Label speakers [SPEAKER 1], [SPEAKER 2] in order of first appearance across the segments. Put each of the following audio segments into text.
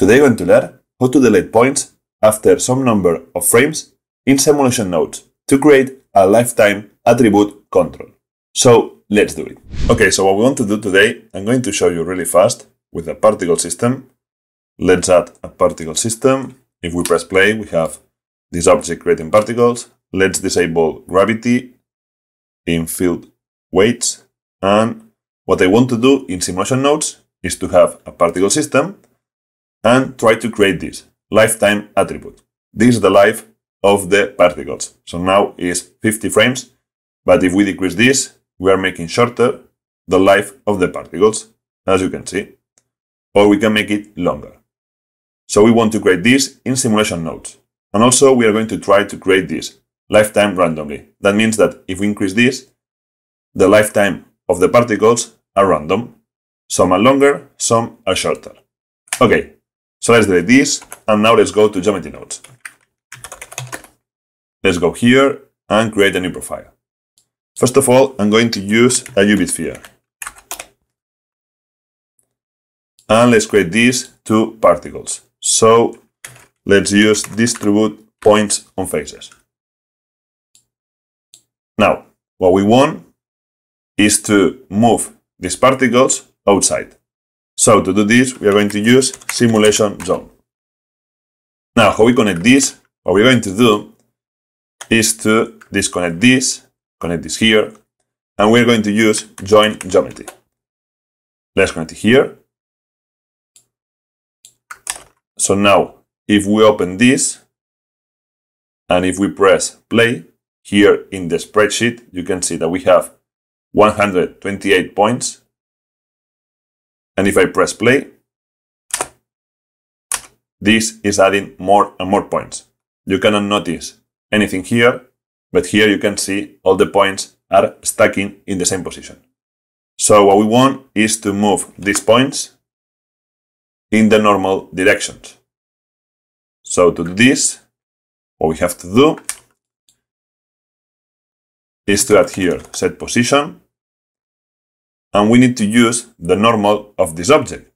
[SPEAKER 1] Today we're going to learn how to delete points after some number of frames in simulation nodes to create a lifetime attribute control. So let's do it. Okay, so what we want to do today, I'm going to show you really fast with a particle system. Let's add a particle system. If we press play, we have this object creating particles. Let's disable gravity in field weights. And what I want to do in simulation nodes is to have a particle system and try to create this lifetime attribute. This is the life of the particles. So now is 50 frames, but if we decrease this, we are making shorter the life of the particles, as you can see, or we can make it longer. So we want to create this in simulation nodes. And also we are going to try to create this lifetime randomly. That means that if we increase this, the lifetime of the particles are random. Some are longer, some are shorter. Okay, so let's delete this, and now let's go to geometry nodes. Let's go here and create a new profile. First of all, I'm going to use a UV sphere. And let's create these two particles. So let's use distribute points on faces. Now, what we want is to move these particles outside. So to do this, we are going to use simulation zone. Now, how we connect this, what we're going to do is to disconnect this, connect this here, and we're going to use join geometry. Let's connect it here. So now, if we open this, and if we press play, here in the spreadsheet, you can see that we have 128 points. And if I press play, this is adding more and more points. You cannot notice anything here, but here you can see all the points are stacking in the same position. So what we want is to move these points in the normal directions. So to do this, what we have to do is to add here set position, and we need to use the normal of this object.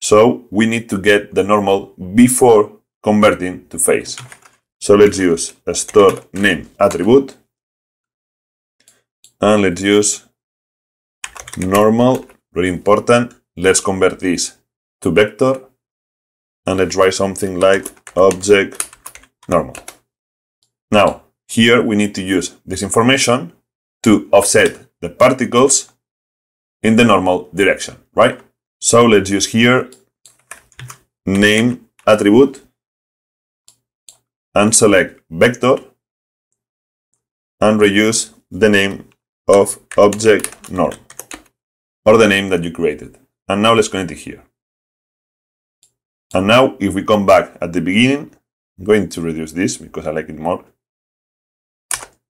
[SPEAKER 1] So we need to get the normal before converting to face. So let's use a store named attribute. And let's use normal, very important. Let's convert this to vector. And let's write something like object normal. Now, here we need to use this information to offset the particles in the normal direction, right? So let's use here named attribute and select vector and reuse the name of object norm or the name that you created. And now let's connect it here. And now if we come back at the beginning, I'm going to reduce this because I like it more.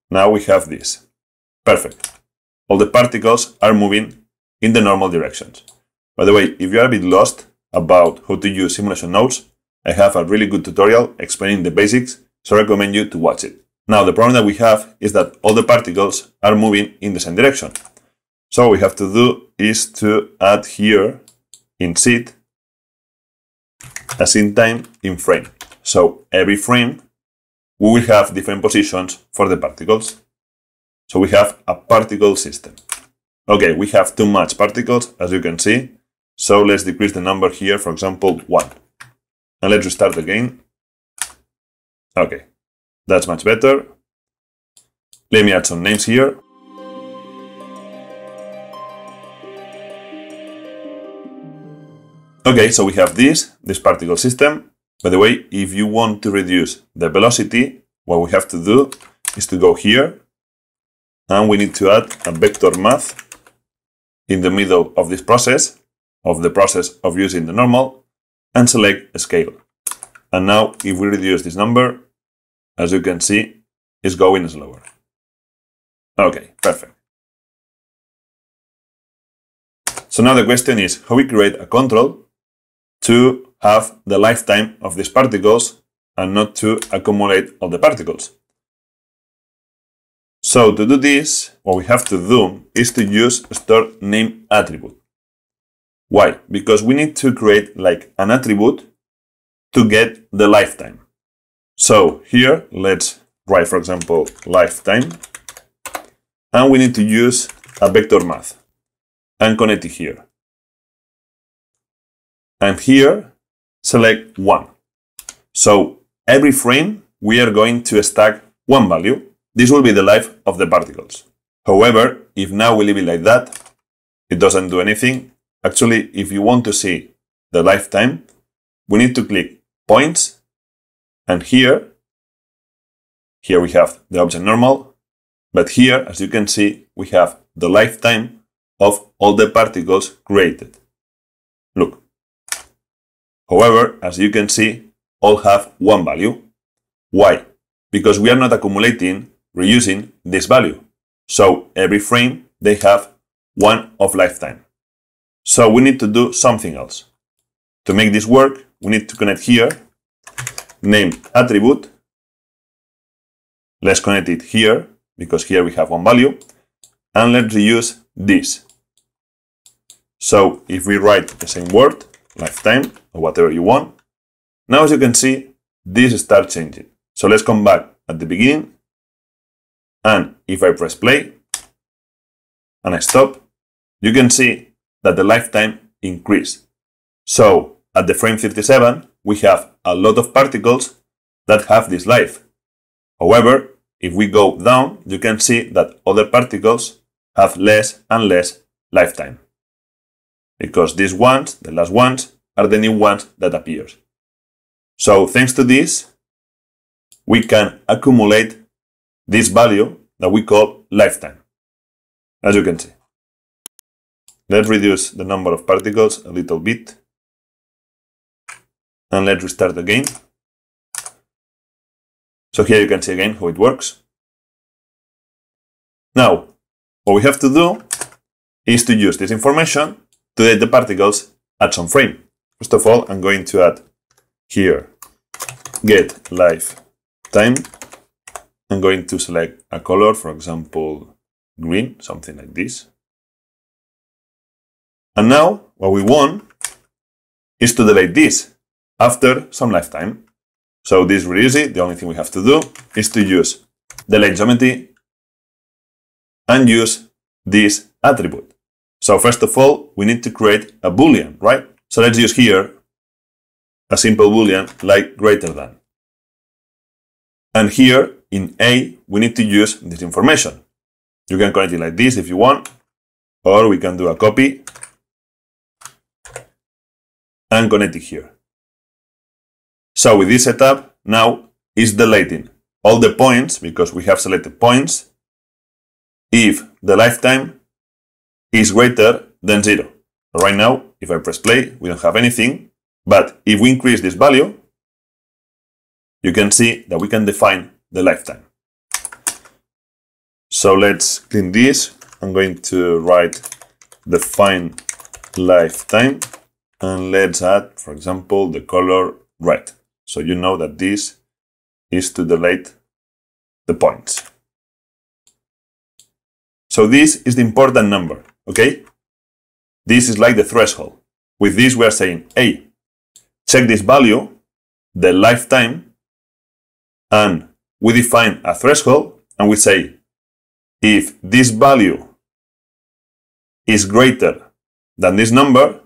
[SPEAKER 1] Now we have this. Perfect. All the particles are moving in the normal directions. By the way, if you are a bit lost about how to use simulation nodes, I have a really good tutorial explaining the basics, so I recommend you to watch it. Now, the problem that we have is that all the particles are moving in the same direction. So what we have to do is to add here in seed a scene time in frame. So every frame we will have different positions for the particles. So we have a particle system. Okay, we have too much particles, as you can see. So let's decrease the number here, for example, 1. And let's restart again. Okay, that's much better. Let me add some names here. Okay, so we have this, this particle system. By the way, if you want to reduce the velocity, what we have to do is to go here and we need to add a vector math in the middle of this process, of the process of using the normal, and select scale. And now if we reduce this number, as you can see, it's going slower. Okay, perfect. So now the question is how we create a control to have the lifetime of these particles and not to accumulate all the particles. So to do this, what we have to do is to use store named attribute. Why? Because we need to create like an attribute to get the lifetime. So here, let's write, for example, lifetime. And we need to use a vector math and connect it here. And here, select 1. So every frame, we are going to stack one value. This will be the life of the particles. However, if now we leave it like that, it doesn't do anything. Actually, if you want to see the lifetime, we need to click points. And here, here we have the object normal. But here, as you can see, we have the lifetime of all the particles created. Look. However, as you can see, all have one value. Why? Because we are not accumulating, reusing this value. So every frame, they have one of lifetime. So we need to do something else. To make this work, we need to connect here, named attribute. Let's connect it here, because here we have one value. And let's reuse this. So if we write the same word, lifetime, or whatever you want, now as you can see, this starts changing. So let's come back at the beginning. And if I press play and I stop, you can see that the lifetime increased. So at the frame 37, we have a lot of particles that have this life. However, if we go down, you can see that other particles have less and less lifetime. Because these ones, the last ones, are the new ones that appear. So thanks to this, we can accumulate this value that we call lifetime, as you can see. Let's reduce the number of particles a little bit. And let's restart again. So here you can see again how it works. Now, what we have to do is to use this information to date the particles at some frame. First of all, I'm going to add here get lifetime. I'm going to select a color, for example, green, something like this. And now what we want is to delete this after some lifetime. So this is really easy. The only thing we have to do is to use delete geometry and use this attribute. So first of all, we need to create a boolean, right? So let's use here a simple boolean like greater than. And here in A, we need to use this information. You can connect it like this if you want, or we can do a copy and connect it here. So with this setup, now is deleting all the points, because we have selected points, if the lifetime is greater than zero. Right now, if I press play, we don't have anything, but if we increase this value, you can see that we can define the lifetime. So let's clean this. I'm going to write define lifetime and let's add, for example, the color red. So you know that this is to delete the points. So this is the important number, okay? This is like the threshold. With this, we are saying, hey, check this value, the lifetime, and we define a threshold, and we say, if this value is greater than this number,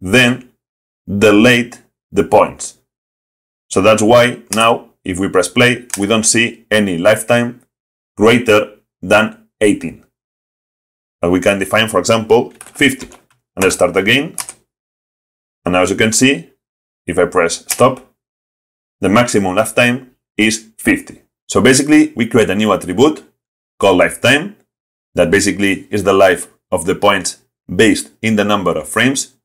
[SPEAKER 1] then delete the points. So that's why now, if we press play, we don't see any lifetime greater than 18. But we can define, for example, 50. And let's start again. And now as you can see, if I press stop, the maximum lifetime is 50. So basically, we create a new attribute called lifetime that basically is the life of the points based in the number of frames.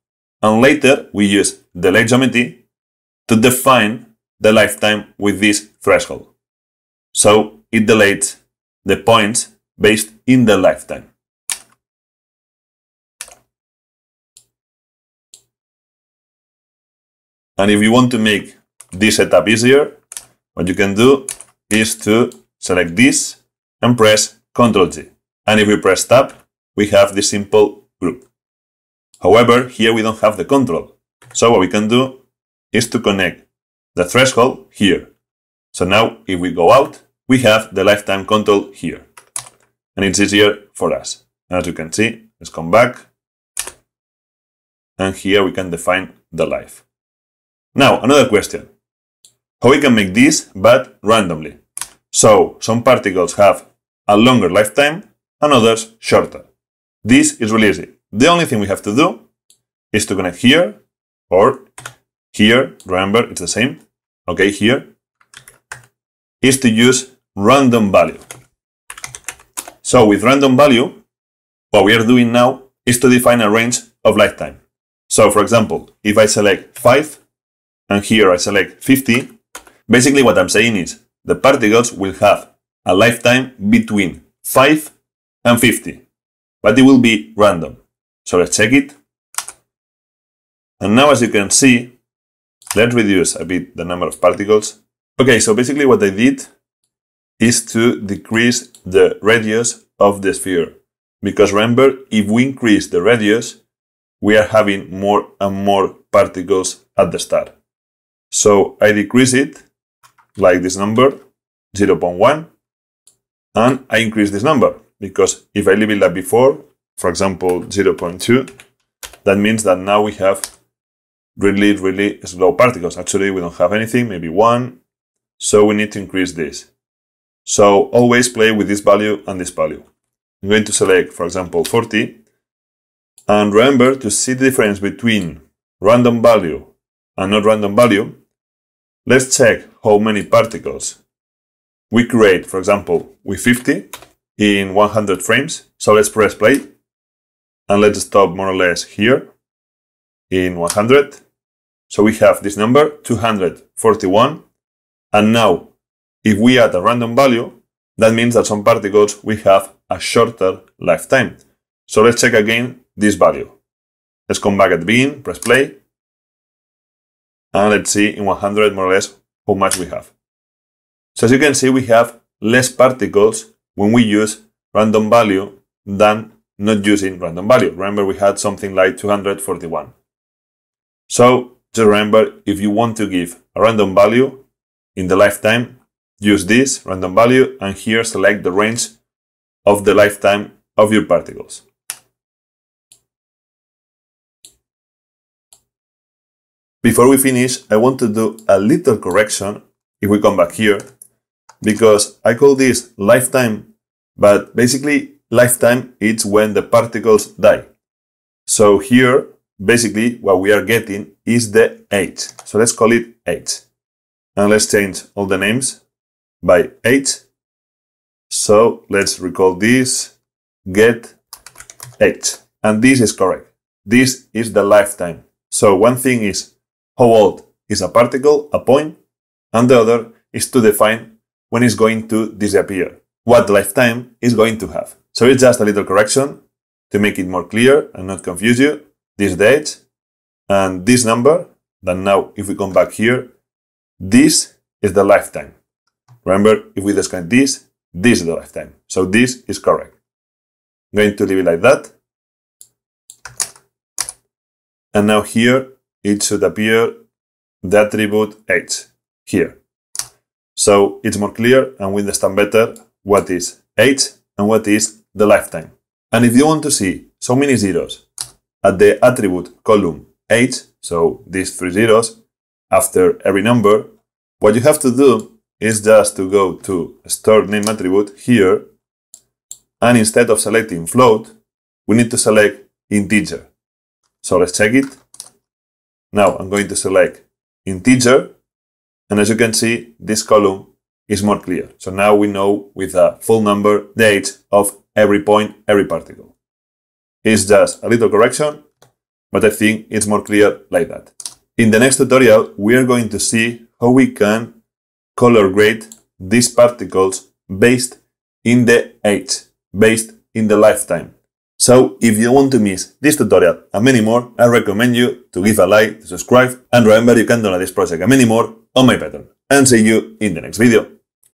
[SPEAKER 1] And later, we use delete geometry to define the lifetime with this threshold. So it delays the points based in the lifetime. And if you want to make this setup easier, what you can do is to select this and press Ctrl G. And if we press Tab, we have this simple group. However, here we don't have the control. So what we can do is to connect the threshold here. So now if we go out, we have the lifetime control here. And it's easier for us. As you can see, let's come back. And here we can define the life. Now, another question. How we can make this, but randomly? So, some particles have a longer lifetime and others shorter. This is really easy. The only thing we have to do is to connect here or here, remember it's the same, okay, here, is to use random value. So with random value, what we are doing now is to define a range of lifetime. So for example, if I select 5 and here I select 50, basically what I'm saying is the particles will have a lifetime between 5 and 50, but it will be random. So let's check it. And now as you can see, let's reduce a bit the number of particles. Okay, so basically what I did is to decrease the radius of the sphere. Because remember, if we increase the radius, we are having more and more particles at the start. So I decrease it like this number, 0.1, and I increase this number because if I leave it like before, for example, 0.2, that means that now we have really, really slow particles. Actually, we don't have anything, maybe one. So we need to increase this. So always play with this value and this value. I'm going to select, for example, 40. And remember to see the difference between random value and not random value. Let's check how many particles we create, for example, with 50 in 100 frames. So let's press play and let's stop more or less here in 100. So we have this number 241 and now if we add a random value that means that some particles will have a shorter lifetime. So let's check again this value. Let's come back at the beginning, press play and let's see in 100 more or less how much we have. So as you can see we have less particles when we use random value than not using random value. Remember, we had something like 241. So just remember, if you want to give a random value in the lifetime, use this random value and here select the range of the lifetime of your particles. Before we finish, I want to do a little correction if we come back here, because I call this lifetime, but basically lifetime is when the particles die. So here, basically what we are getting is the age. So let's call it age. And let's change all the names by age. So let's recall this, get age. And this is correct. This is the lifetime. So one thing is how old is a particle, a point, and the other is to define when it's going to disappear, what lifetime is going to have. So it's just a little correction to make it more clear and not confuse you. This date and this number, then now if we come back here, this is the lifetime. Remember, if we discount this, this is the lifetime. So this is correct. I'm going to leave it like that. And now here, it should appear the attribute age here. So it's more clear and we understand better what is age and what is the lifetime. And if you want to see so many zeros at the attribute column age, so these three zeros, after every number, what you have to do is just to go to store named attribute here, and instead of selecting float, we need to select integer. So let's check it. Now I'm going to select integer, and as you can see, this column is more clear. So now we know with a full number age of every point, every particle. It's just a little correction, but I think it's more clear like that. In the next tutorial, we are going to see how we can color grade these particles based in the age, based in the lifetime. So if you want to miss this tutorial and many more, I recommend you to give a like, subscribe, and remember you can donate this project and many more on my Patreon. And see you in the next video.